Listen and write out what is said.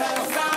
Santa